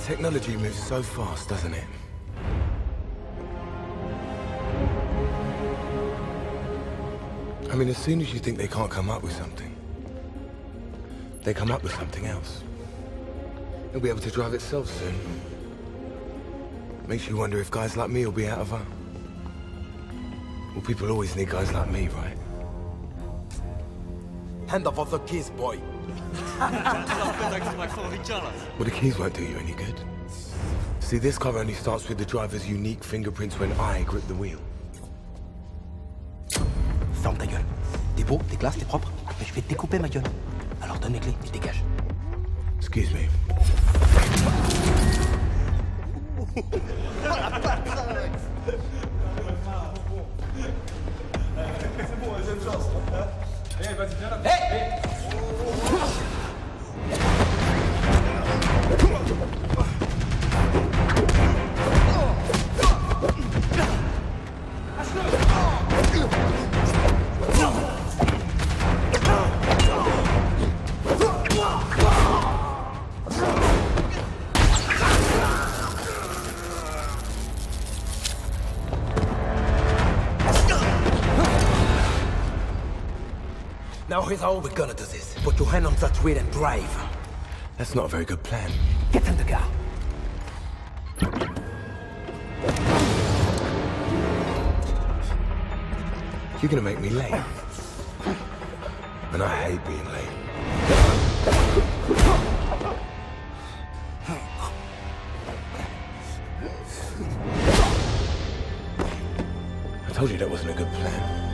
Technology moves so fast, doesn't it? I mean, as soon as you think they can't come up with something, they come up with something else. It'll be able to drive itself soon. Makes you wonder if guys like me will be out of her. Well, people always need guys like me, right? Hand off the keys, boy. Well, the keys won't do you any good. See, this car only starts with the driver's unique fingerprints when I grip the wheel. Ferme ta gueule. T'es beau, t'es classe, t'es propre. Mais je vais te découper ma gueule. Alors donne les clés et dégage. Excuse me. Now here's how we're gonna do this. Put your hand on that wheel and drive. That's not a very good plan. Get in the car. You're gonna make me late. And I hate being late. I told you that wasn't a good plan.